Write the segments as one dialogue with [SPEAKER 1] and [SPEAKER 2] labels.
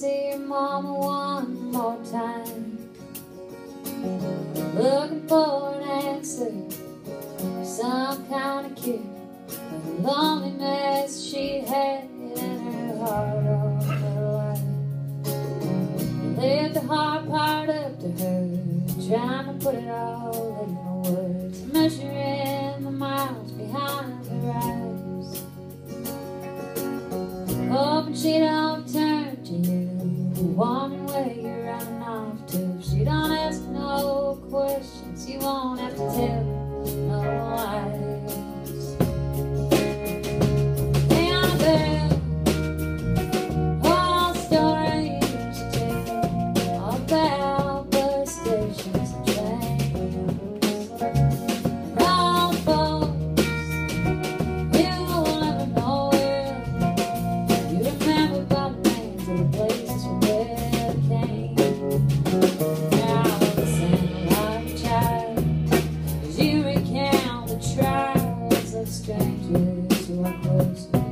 [SPEAKER 1] see your mama one more time. Looking for an answer, some kind of cure for the loneliness she had in her heart all her life. Lived the hard part up to her, trying to put it all in words, measuring the miles behind her eyes, hoping she'd. Just who are close.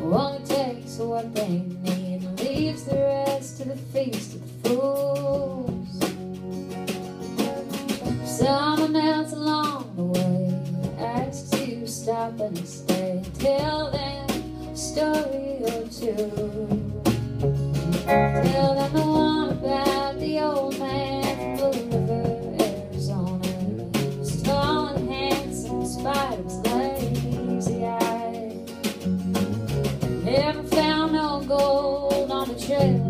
[SPEAKER 1] One takes what they need and leaves the rest to the feast. Stay. they tell them a story or two. Tell them the one about the old man from Boulevard, Arizona, who's tall and handsome in lazy eye. Never found no gold on the trail.